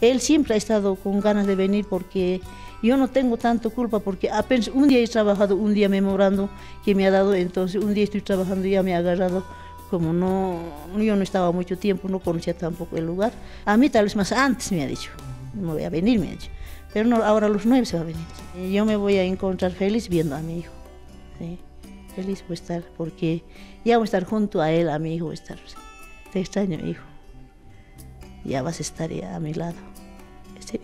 Él siempre ha estado con ganas de venir porque yo no tengo tanto culpa porque apenas un día he trabajado, un día memorando que me ha dado, entonces un día estoy trabajando y ya me ha agarrado. Como no, yo no estaba mucho tiempo, no conocía tampoco el lugar. A mí tal vez más antes me ha dicho, no voy a venir, me ha dicho. Pero no, ahora a los nueve se va a venir. Yo me voy a encontrar feliz viendo a mi hijo. Feliz voy a estar porque ya voy a estar junto a él, a mi hijo, estar. Te extraño, hijo ya vas a estar a mi lado. Este